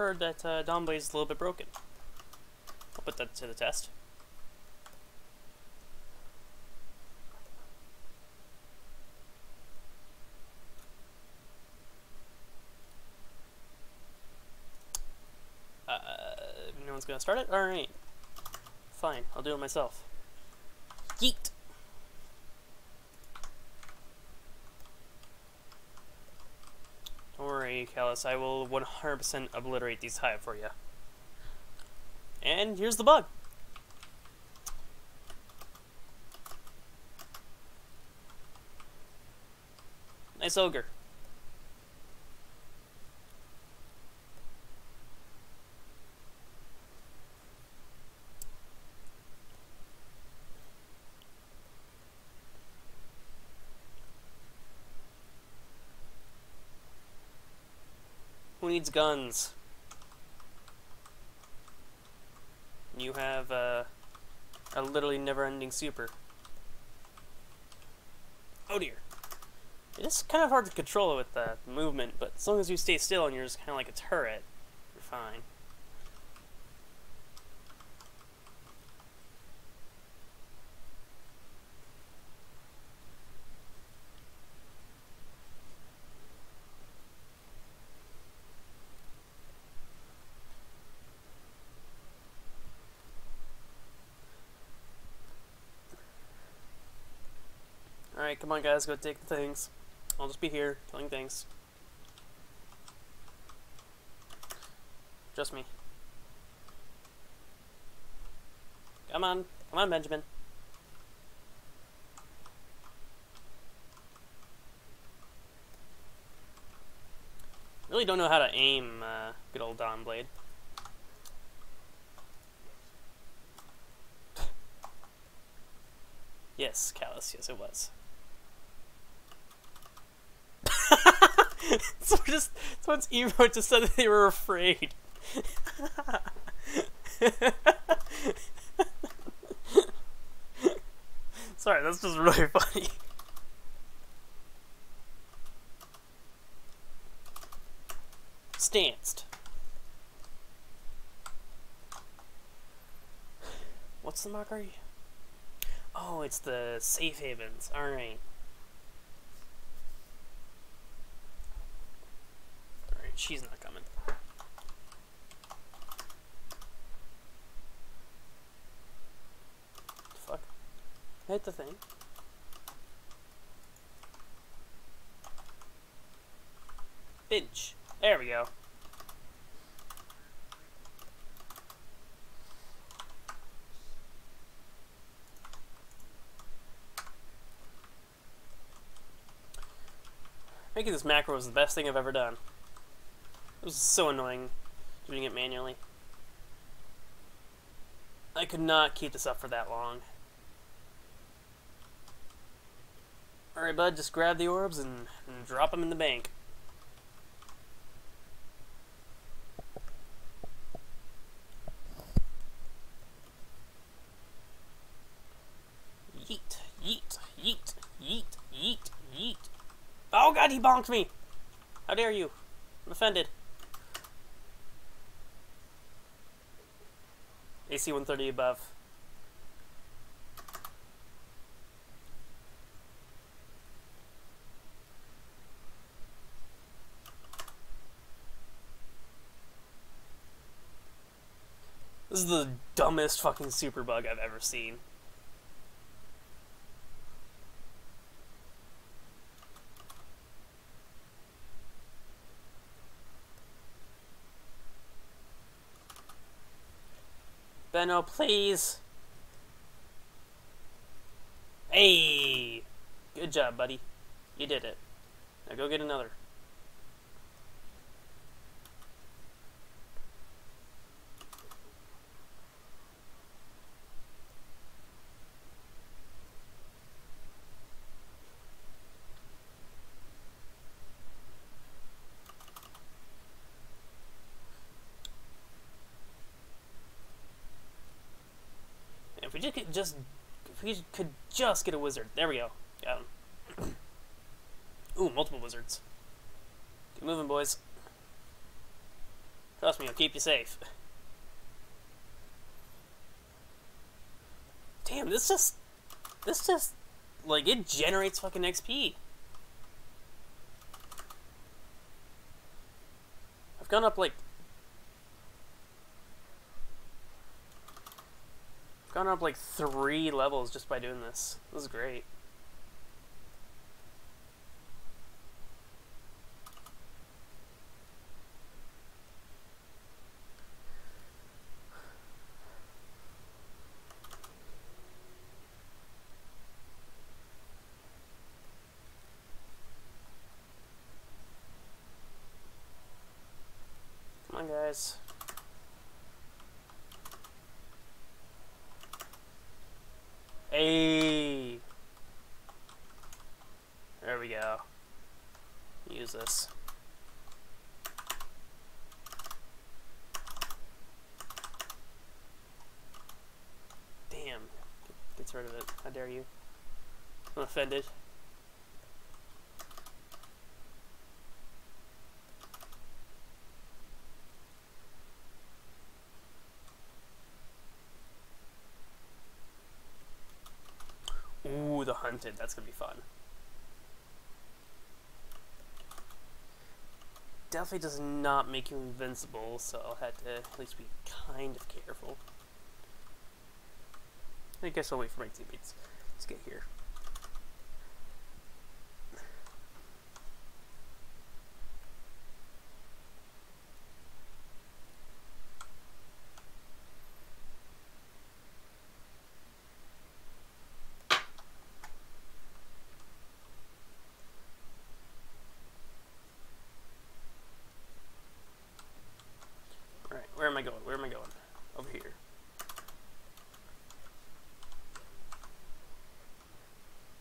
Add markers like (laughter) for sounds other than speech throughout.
heard that uh, is a little bit broken. I'll put that to the test. Uh, no one's gonna start it? Alright. Fine, I'll do it myself. Yeet! Calus, I will 100% obliterate these hive for you. And here's the bug. Nice ogre. Needs guns? You have uh, a literally never-ending super. Oh dear. It is kind of hard to control with the movement, but as long as you stay still and you're just kind of like a turret, you're fine. Alright, come on guys, go take the things. I'll just be here, killing things. Just me. Come on, come on Benjamin. Really don't know how to aim uh, good old Dawnblade. (laughs) yes, Calus, yes it was. (laughs) so just someone's emo just said that they were afraid. (laughs) Sorry, that's just really funny. Stanced. What's the mockery? Oh, it's the safe havens. Alright. Alright, she's not coming. Fuck. Hit the thing. Finch. There we go. Making this macro is the best thing I've ever done. It was so annoying doing it manually. I could not keep this up for that long. Alright, bud, just grab the orbs and, and drop them in the bank. Yeet, yeet, yeet, yeet, yeet, yeet. Oh god, he bonked me! How dare you? I'm offended. AC 130 above. This is the dumbest fucking super bug I've ever seen. Benno, please. Hey! Good job, buddy. You did it. Now go get another. Could just we could just get a wizard. There we go. Got him. Ooh, multiple wizards. Keep moving, boys. Trust me, I'll keep you safe. Damn, this just... This just... Like, it generates fucking XP. I've gone up, like... gone up, like, three levels just by doing this. This is great. Come on, guys. Hey! There we go. Use this. Damn. Gets rid of it. How dare you. I'm offended. Ooh, the hunted. That's gonna be fun. Definitely does not make you invincible, so I'll have to at least be kind of careful. I guess I'll wait for my teammates to get here. Alright, where am I going? Where am I going? Over here.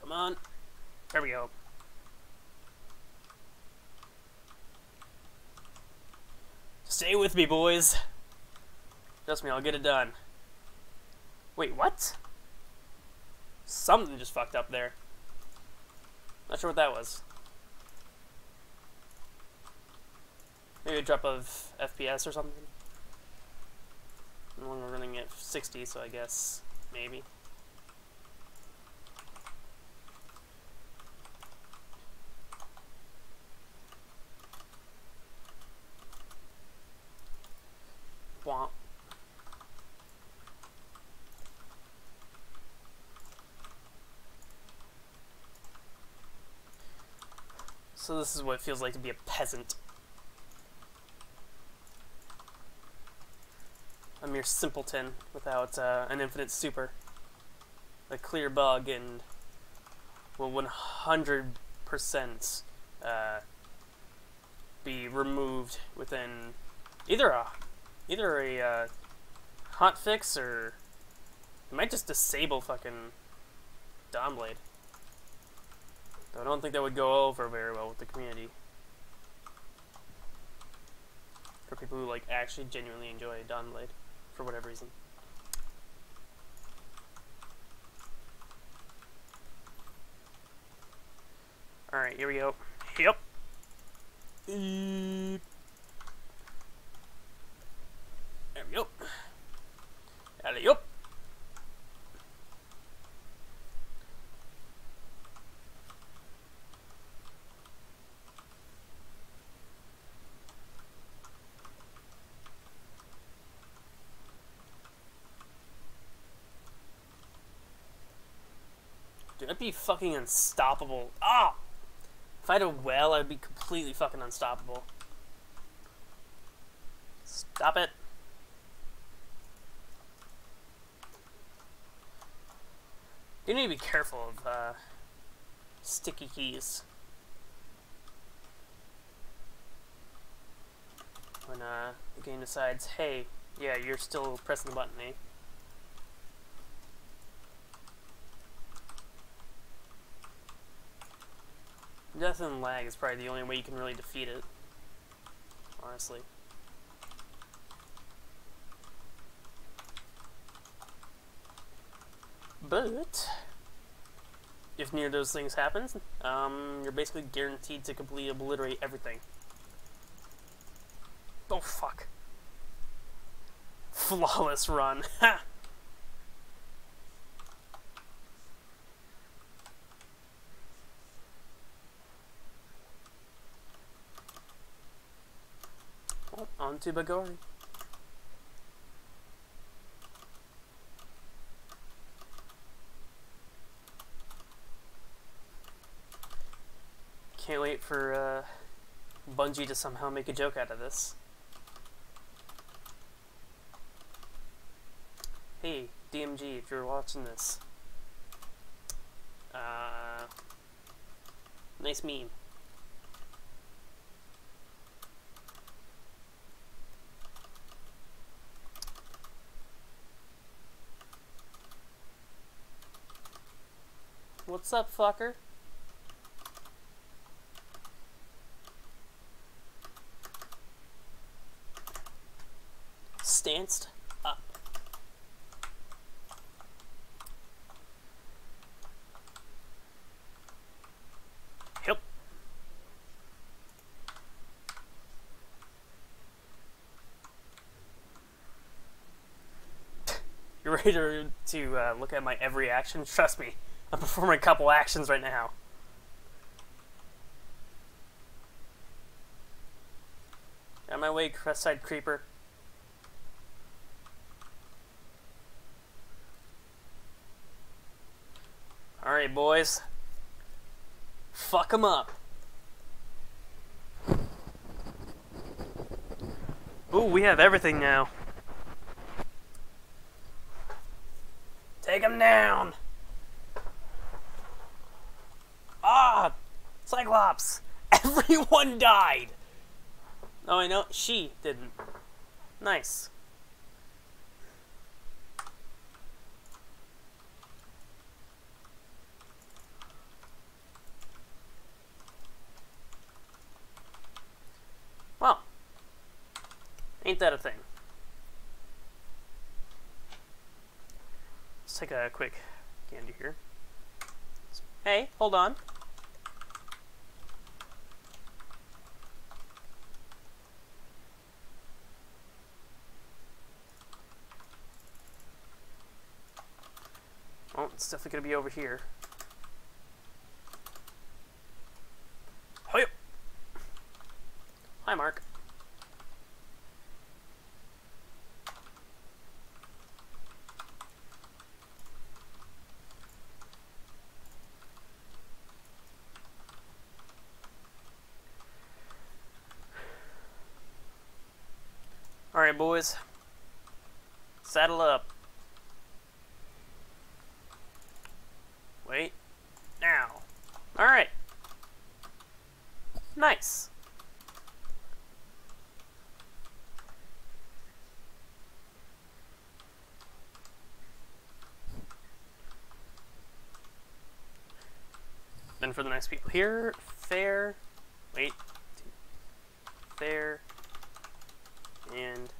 Come on. There we go. Stay with me, boys. Trust me, I'll get it done. Wait, what? Something just fucked up there. Not sure what that was. Maybe a drop of FPS or something. I'm running at 60, so I guess maybe. So this is what it feels like to be a peasant. a mere simpleton without uh, an infinite super. A clear bug and will 100% uh, be removed within either a either a uh, hot fix or it might just disable fucking Dawnblade. I don't think that would go over very well with the community. For people who like actually genuinely enjoy Dawnblade for whatever reason. Alright, here we go. Yep. Eep. There we go. Alley up. I'd be fucking unstoppable. Ah! If I had a well, I'd be completely fucking unstoppable. Stop it. You need to be careful of uh, sticky keys. When uh, the game decides, hey, yeah, you're still pressing the button, eh? Death and lag is probably the only way you can really defeat it. Honestly. But, if neither of those things happens, um, you're basically guaranteed to completely obliterate everything. Oh, fuck. (laughs) Flawless run. (laughs) Ha! Oh, on to Pagouri. Can't wait for uh, Bungie to somehow make a joke out of this. Hey, DMG, if you're watching this. Uh, nice meme. What's up, fucker? Stanced up. Yep. (laughs) You're ready to, uh, look at my every action? Trust me, I'm performing a couple actions right now. On my way, Crestside Creeper. Alright, boys. Fuck them up. Ooh, we have everything now. Take him down! Ah! Cyclops! (laughs) Everyone died! Oh, I know. She didn't. Nice. Well, ain't that a thing? Let's take a quick candy here. Hey, hold on. Oh, definitely gonna be over here. Oh, Hi, Hi, Mark. Alright, boys. Saddle up. Wait. Now. Alright. Nice. Then for the nice people here, fair, wait, fair, and